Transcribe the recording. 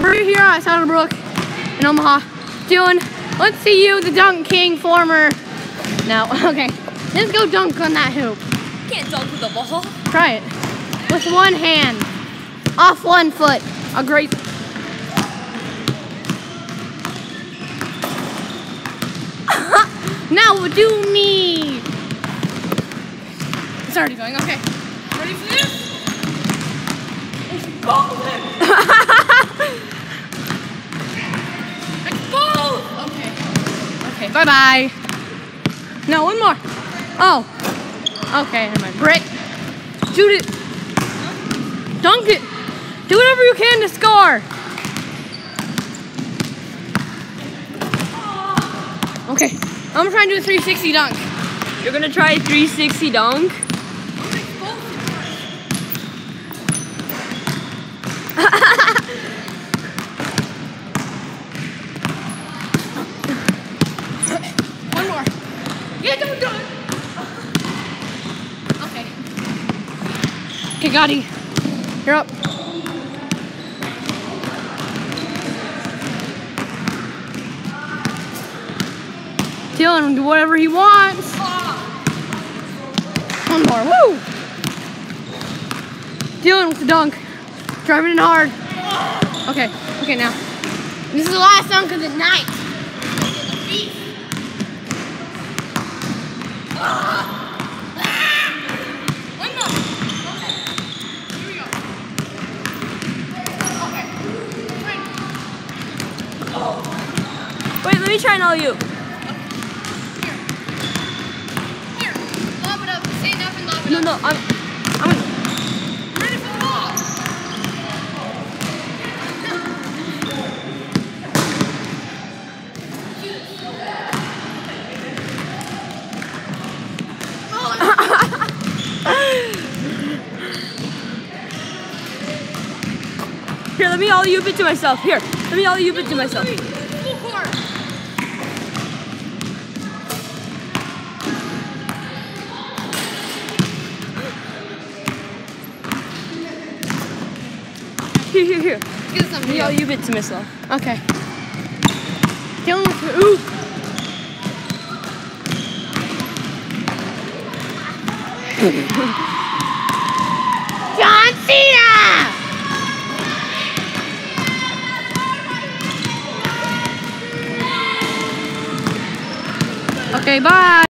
We're here at Saddlebrook in Omaha doing Let's See You, the Dunk King former. No, okay. Let's go dunk on that hoop. Can't dunk with the ball. Try it. With one hand. Off one foot. A great. now do me. It's already going. Okay. Ready for this? It's Okay. Bye bye. No, one more. Oh. Okay. Never mind. Brick. Shoot it. Dunk it. Do whatever you can to score. Okay. I'm gonna try and do a 360 dunk. You're gonna try a 360 dunk? One more. Yeah, don't do it. Okay. Okay, Gotti. You're up. Dillon do whatever he wants. One more. Woo! Dillon with the dunk. Driving it hard. Okay. Okay, now. This is the last dunk of the night. One more. Okay. Here we go. Okay. Wait, let me try an alley-oop. No, no, I'm, I'm, Ready for the ball. here, let me all you it to myself. Here, let me all you it to myself. Here, here, here. Get us some Let me video. alley-oop it to myself. Okay. Dillon with the. John Cena! Okay, bye.